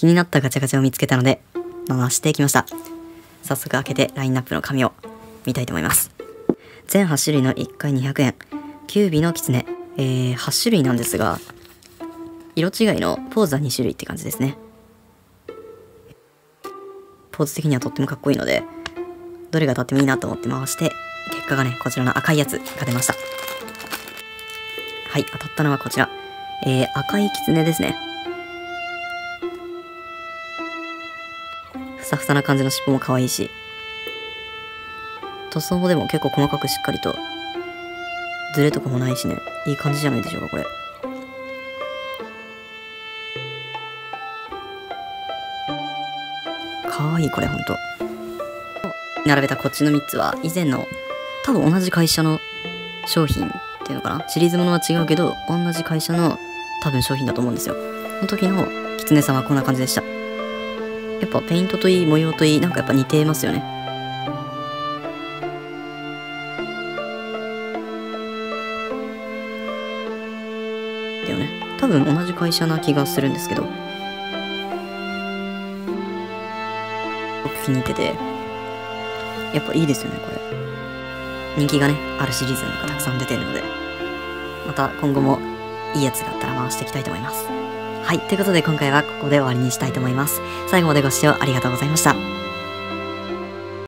気になったガチャガチャを見つけたので、回していきました。早速開けてラインナップの紙を見たいと思います。全8種類の1回200円。キュービのキツネ。えー、8種類なんですが、色違いのポーズは2種類って感じですね。ポーズ的にはとってもかっこいいので、どれが当たってもいいなと思って回して、結果がね、こちらの赤いやつが出ました。はい、当たったのはこちら。えー、赤いキツネですね。さふさな感じの尻尾も可愛いし、塗装でも結構細かくしっかりと、ズレとかもないしね、いい感じじゃないでしょうか、これ。かわいい、これ、ほんと。並べたこっちの3つは、以前の、多分同じ会社の商品っていうのかな？シリーズものは違うけど、同じ会社の多分商品だと思うんですよ。その時のキツネさんはこんな感じでした。やっぱペイントといい、模様といい、なんかやっぱ似てますよね。だよね。多分同じ会社な気がするんですけど。僕気に入ってて、やっぱいいですよね、これ。人気がね、あるシリーズがたくさん出てるので、また今後もいいやつがあったら回していきたいと思います。はい。ということで今回はここで終わりにしたいと思います。最後までご視聴ありがとうございました。